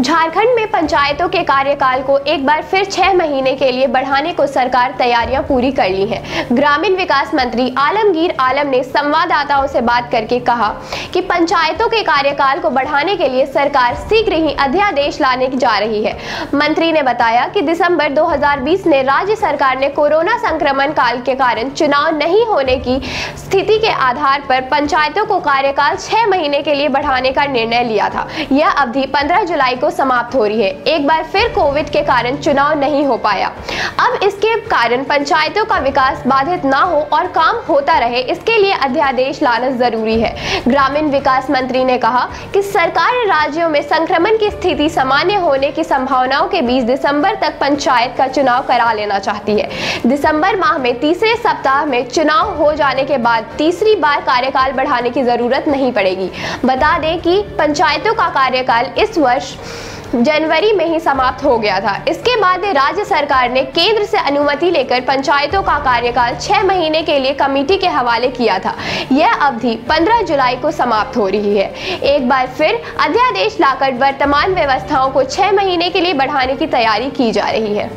झारखंड में पंचायतों के कार्यकाल को एक बार फिर छह महीने के लिए बढ़ाने को सरकार तैयारियाँ पूरी कर ली हैं। ग्रामीण विकास मंत्री आलमगीर आलम ने संवाददाताओं से बात करके कहा कि पंचायतों के कार्यकाल को बढ़ाने के लिए सरकार शीघ्र ही अध्यादेश लाने जा रही है। मंत्री ने बताया कि दिसंबर 2020 में राज्य सरकार ने कोरोना संक्रमण काल के कारण चुनाव नहीं होने की स्थिति के आधार पर पंचायतों को कार्यकाल छह महीने के लिए बढ़ाने का निर्णय लिया था। यह अवधि 15 जुलाई समाप्त हो रही है। एक बार फिर कोविड के कारण चुनाव नहीं हो पाया। अब इसके कारण पंचायतों का विकास बाधित ना हो और काम होता रहे, इसके लिए अध्यादेश लाना ज़रूरी है। ग्रामीण विकास मंत्री ने कहा कि सरकार राज्यों में संक्रमण की स्थिति सामान्य होने की संभावनाओं के बीच दिसंबर तक पंचायत का चुनाव करा लेना चाहती है। दिसंबर माह में तीसरे सप्ताह में चुनाव हो जाने के बाद तीसरी बार कार्यकाल बढ़ाने की ज़रूरत नहीं पड़ेगी। बता दें कि पंचायतों का कार्यकाल इस वर्ष जनवरी में ही समाप्त हो गया था। इसके बाद राज्य सरकार ने केंद्र से अनुमति लेकर पंचायतों का कार्यकाल छह महीने के लिए कमेटी के हवाले किया था। यह अवधि 15 जुलाई को समाप्त हो रही है। एक बार फिर अध्यादेश लाकर वर्तमान व्यवस्थाओं को छह महीने के लिए बढ़ाने की तैयारी की जा रही है।